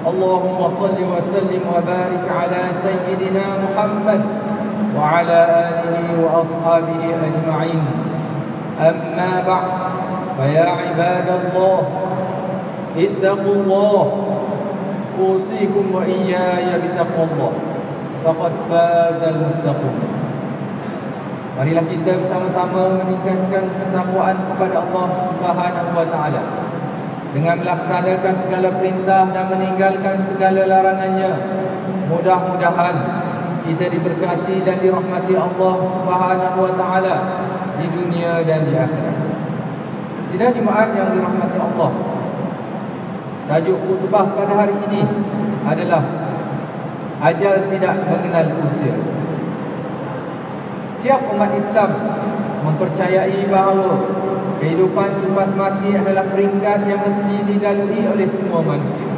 اللهم صل وسلم وبارك على سيدنا محمد وعلى آله وأصحابه أجمعين. أما بعد فيا عباد الله اتقوا الله. أوصيكم وإياي بتقوى الله. فقد فاز المتقون. Marilah kita bersama-sama meningkatkan ketakwaan kepada Allah Subhanahu wa taala. Dengan melaksanakan segala perintah dan meninggalkan segala larangannya. Mudah-mudahan kita diberkati dan dirahmati Allah Subhanahu wa taala di dunia dan di akhirat. Sidang jemaat yang dirahmati Allah. Tajuk khutbah pada hari ini adalah ajal tidak mengenal usia. Setiap umat Islam mempercayai bahawa kehidupan selepas mati adalah peringkat yang mesti dilalui oleh semua manusia.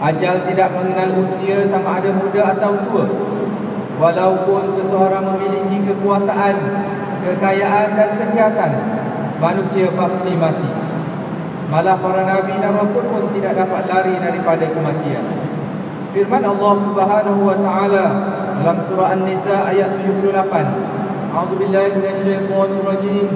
Ajal tidak mengenal usia sama ada muda atau tua. Walaupun seseorang memiliki kekuasaan, kekayaan dan kesihatan, manusia pasti mati. Malah para nabi dan rasul pun tidak dapat lari daripada kematian. Firman Allah Subhanahu wa taala dalam surah An-Nisa ayat 78. A'udzu billahi minasyaitonir rajim.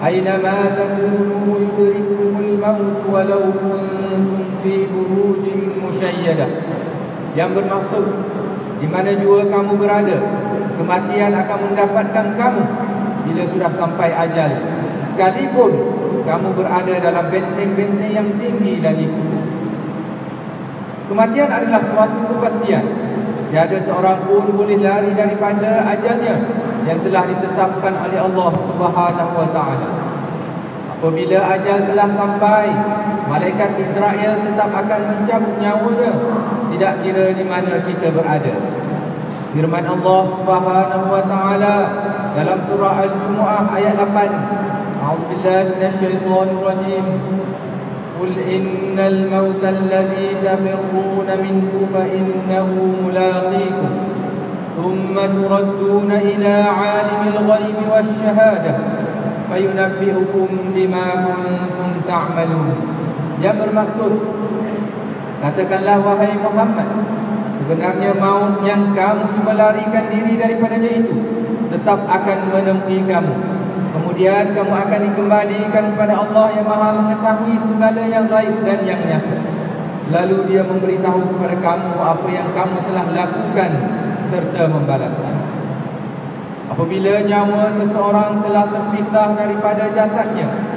Aynama takunu yudrikumul maut walau kuntum fi burujin musyayyadah. Yang bermaksud di mana jua kamu berada, kematian akan mendapatkan kamu bila sudah sampai ajal. Sekalipun kamu berada dalam benteng-benteng yang tinggi lagi. Kematian adalah suatu kepastian. Tiada seorang pun boleh lari daripada ajalnya yang telah ditetapkan oleh Allah Subhanahu wa taala. Apabila ajal telah sampai, malaikat Israel tetap akan mencabut nyawanya tidak kira di mana kita berada. Firman Allah Subhanahu wa taala dalam surah Al-Jumuah ayat 8. A'udzubillahi minasyaitonir rajim. قل إن الموت الذي تفرون منه فإنه ملاقيكم ثم تردون إلى عالم الغيب والشهادة فينبئكم بما كنتم تعملون yang bermaksud katakanlah wahai Muhammad sebenarnya maut yang kamu cuba larikan diri daripadanya itu tetap akan menemui kamu kemudian kamu akan dikembalikan kepada Allah yang maha mengetahui segala yang gaib dan yang nyata lalu dia memberitahu kepada kamu apa yang kamu telah lakukan serta membalaskan apabila nyawa seseorang telah terpisah daripada jasadnya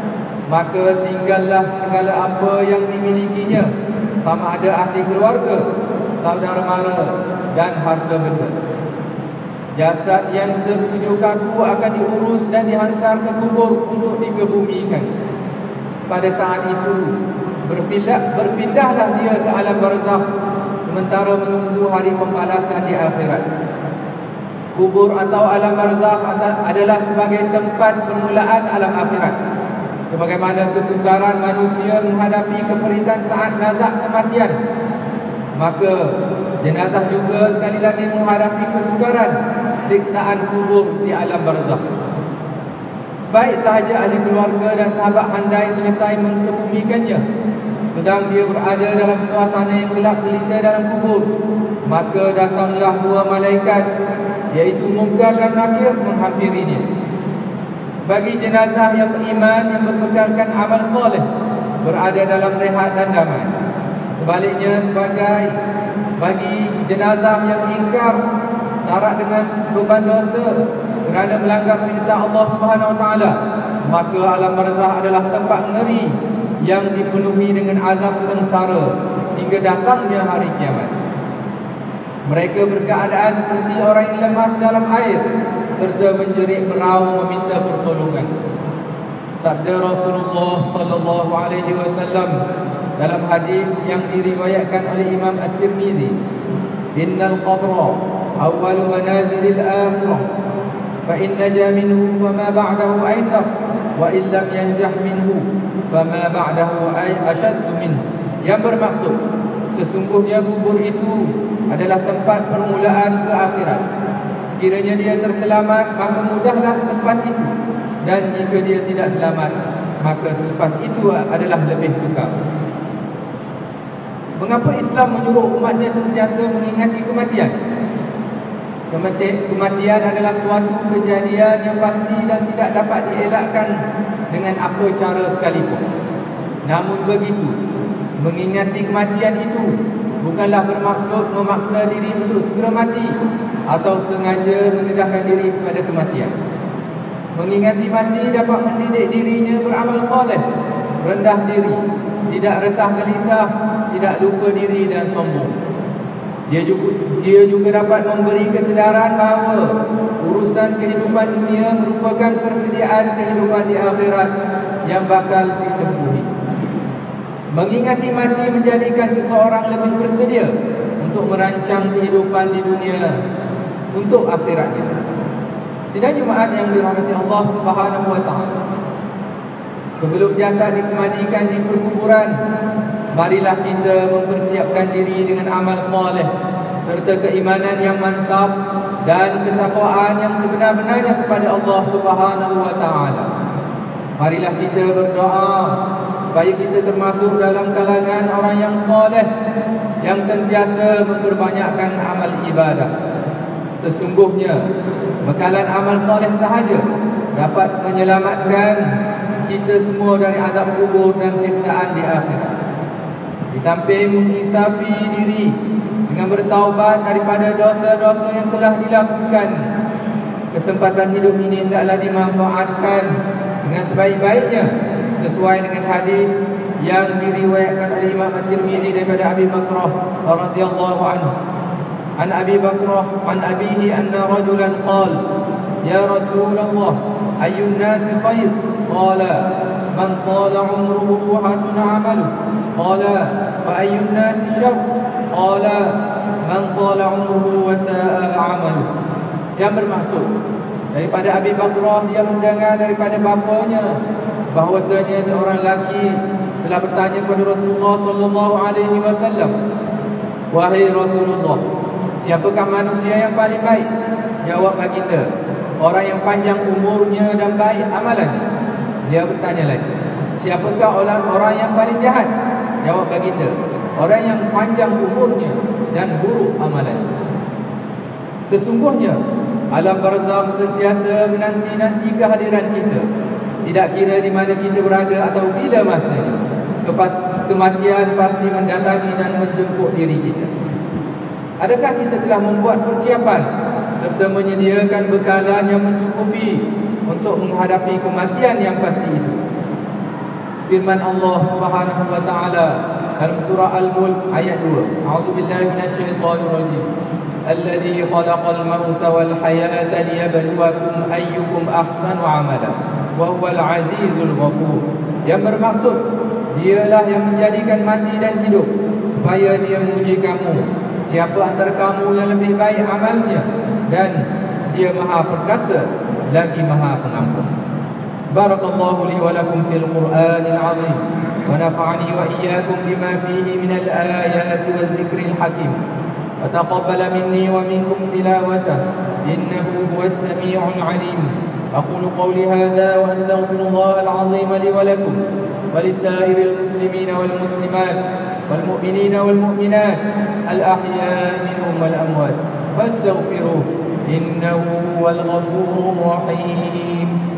maka tinggallah segala apa yang dimilikinya. Sama ada ahli keluarga saudara mara dan harta benda. Jasad yang tertuju kaku akan diurus dan dihantar ke kubur untuk dikebumikan. Pada saat itu berpindah berpindahlah dia ke alam barzakh sementara menunggu hari pembalasan di akhirat. Kubur atau alam barzakh adalah sebagai tempat permulaan alam akhirat. Sebagaimana kesukaran manusia menghadapi keperitan saat nazak kematian maka jenazah juga sekali lagi menghadapi kesukaran siksaan kubur di alam barzakh. Sebaik sahaja ahli keluarga dan sahabat handai selesai mengebumikannya sedang dia berada dalam suasana yang gelap gelita dalam kubur maka datanglah dua malaikat iaitu Munkar dan Nakir menghampirinya bagi jenazah yang beriman yang berpegalkan amal soleh berada dalam rehat dan damai. Sebaliknya sebagai bagi jenazah yang ingkar syarat dengan beban dosa kerana melanggar perintah Allah Subhanahu Wa Taala maka alam barzah adalah tempat ngeri yang dipenuhi dengan azab sengsara hingga datangnya hari kiamat. Mereka berkeadaan seperti orang yang lemas dalam air serta menjerit meraung meminta pertolongan. Sabda Rasulullah sallallahu alaihi wasallam dalam hadis yang diriwayatkan oleh Imam At-Tirmizi innal qabra awwal manazil al-akhirah fa in naja minhu fama ba'dahu aysar in lam yanjah minhu fama ba'dahu ay ashad minhu. Yang bermaksud sesungguhnya kubur itu adalah tempat permulaan ke akhirat. Sekiranya dia terselamat maka mudahlah selepas itu. Dan jika dia tidak selamat maka selepas itu adalah lebih sukar. Mengapa Islam menyuruh umatnya sentiasa mengingati kematian? Kematian adalah suatu kejadian yang pasti dan tidak dapat dielakkan dengan apa cara sekalipun. Namun begitu, mengingati kematian itu bukanlah bermaksud memaksa diri untuk segera mati atau sengaja mendedahkan diri kepada kematian. Mengingati mati dapat mendidik dirinya beramal soleh, rendah diri, tidak resah gelisah, tidak lupa diri dan sombong. Dia juga, dia juga dapat memberi kesedaran bahawa urusan kehidupan dunia merupakan persediaan kehidupan di akhirat yang bakal ditempuhi. Mengingati mati menjadikan seseorang lebih bersedia untuk merancang kehidupan di dunia untuk akhiratnya. Sidang Jumaat yang dirahmati Allah Subhanahu wa taala. Sebelum jasad disemadikan di perkuburan, marilah kita mempersiapkan diri dengan amal soleh serta keimanan yang mantap dan ketakwaan yang sebenar-benarnya kepada Allah Subhanahu wa taala. Marilah kita berdoa supaya kita termasuk dalam kalangan orang yang soleh yang sentiasa memperbanyakkan amal ibadah. Sesungguhnya bekalan amal soleh sahaja dapat menyelamatkan kita semua dari azab kubur dan siksaan di akhirat sampai menginsafi diri dengan bertaubat daripada dosa-dosa yang telah dilakukan. Kesempatan hidup ini hendaklah dimanfaatkan dengan sebaik-baiknya sesuai dengan hadis yang diriwayatkan oleh Imam At-Tirmizi daripada Abi Bakrah radhiyallahu anhu. An Abi Bakrah an abihi anna rajulan qala ya Rasulullah ayyun nas khair? Qala man qala umruhu hasan amalu. Qala فأي الناس شر قال من طال عمره وساء عمله yang bermaksud daripada Abi Bakrah dia mendengar daripada bapanya bahwasanya seorang lelaki telah bertanya kepada Rasulullah sallallahu alaihi wasallam wahai Rasulullah siapakah manusia yang paling baik jawab baginda orang yang panjang umurnya dan baik amalannya dia bertanya lagi siapakah orang orang yang paling jahat Jawab baginda Orang yang panjang umurnya Dan buruk amalan. Sesungguhnya Alam barzakh sentiasa menanti-nanti kehadiran kita. Tidak kira di mana kita berada Atau bila masanya. Kepas, Kematian pasti mendatangi dan menjemput diri kita. Adakah kita telah membuat persiapan Serta menyediakan bekalan yang mencukupi Untuk menghadapi kematian yang pasti itu firman Allah Subhanahu wa taala dalam surah Al-Mulk ayat 2. A'udzu billahi minasyaitonir rajim. Alladhi khalaqal mauta wal hayata liyabluwakum ayyukum ahsanu amala wa huwal azizul ghafur. Yang bermaksud dialah yang menjadikan mati dan hidup supaya dia menguji kamu siapa antara kamu yang lebih baik amalnya dan dia maha perkasa lagi maha pengampun. بارك الله لي ولكم في القرآن العظيم ونفعني وإياكم بما فيه من الآيات والذكر الحكيم. وتقبل مني ومنكم تلاوته إنه هو السميع العليم. أقول قولي هذا وأستغفر الله العظيم لي ولكم ولسائر المسلمين والمسلمات والمؤمنين والمؤمنات الأحياء منهم والأموات. فاستغفروه إنه هو الغفور الرحيم.